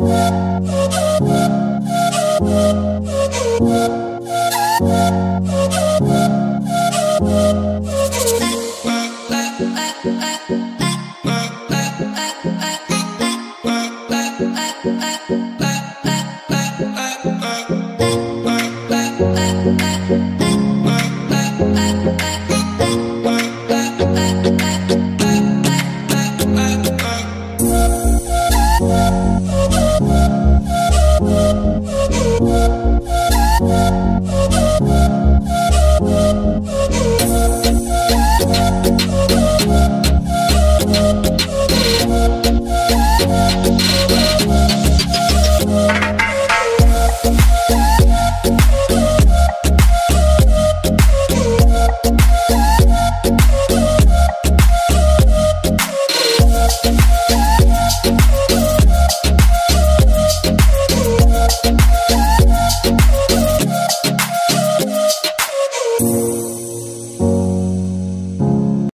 Bye.